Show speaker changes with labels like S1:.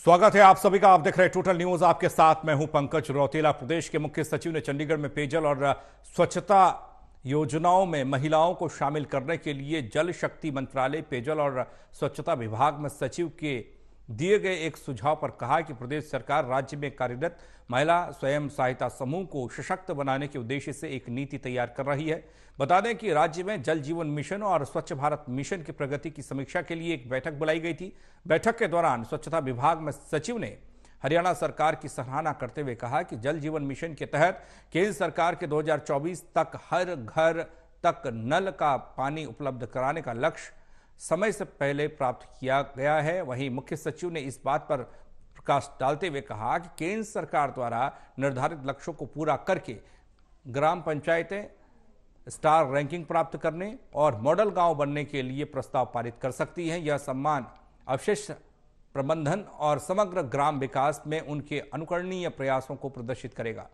S1: स्वागत है आप सभी का। आप देख रहे हैं टोटल न्यूज़ आपके साथ मैं हूँ पंकज रौतेला। प्रदेश के मुख्य सचिव ने चंडीगढ़ में पेयजल और स्वच्छता योजनाओं में महिलाओं को शामिल करने के लिए जल शक्ति मंत्रालय, पेयजल और स्वच्छता विभाग में सचिव के दिए गए एक सुझाव पर कहा कि प्रदेश सरकार राज्य में कार्यरत महिला स्वयं सहायता समूह को सशक्त बनाने के उद्देश्य से एक नीति तैयार कर रही है। बता दें कि राज्य में जल जीवन मिशन और स्वच्छ भारत मिशन की प्रगति की समीक्षा के लिए एक बैठक बुलाई गई थी। बैठक के दौरान स्वच्छता विभाग में सचिव ने हरियाणा सरकार की सराहना करते हुए कहा कि जल जीवन मिशन के तहत केंद्र सरकार के 2024 तक हर घर तक नल का पानी उपलब्ध कराने का लक्ष्य समय से पहले प्राप्त किया गया है। वहीं मुख्य सचिव ने इस बात पर प्रकाश डालते हुए कहा कि केंद्र सरकार द्वारा निर्धारित लक्ष्यों को पूरा करके ग्राम पंचायतें स्टार रैंकिंग प्राप्त करने और मॉडल गाँव बनने के लिए प्रस्ताव पारित कर सकती हैं। यह सम्मान, अवशेष प्रबंधन और समग्र ग्राम विकास में उनके अनुकरणीय प्रयासों को प्रदर्शित करेगा।